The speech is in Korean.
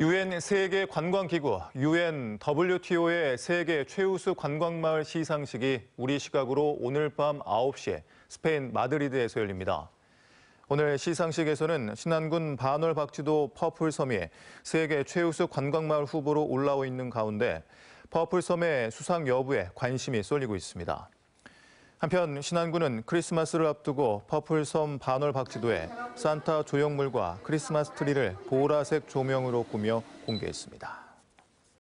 유엔 세계 관광기구 유엔 WTO의 세계 최우수 관광마을 시상식이 우리 시각으로 오늘 밤 9시에 스페인 마드리드에서 열립니다. 오늘 시상식에서는 신안군 반월 박지도 퍼플섬이 세계 최우수 관광마을 후보로 올라와 있는 가운데 퍼플섬의 수상 여부에 관심이 쏠리고 있습니다. 한편 신안군은 크리스마스를 앞두고 퍼플섬 반월 박지도에 산타 조형물과 크리스마스 트리를 보라색 조명으로 꾸며 공개했습니다.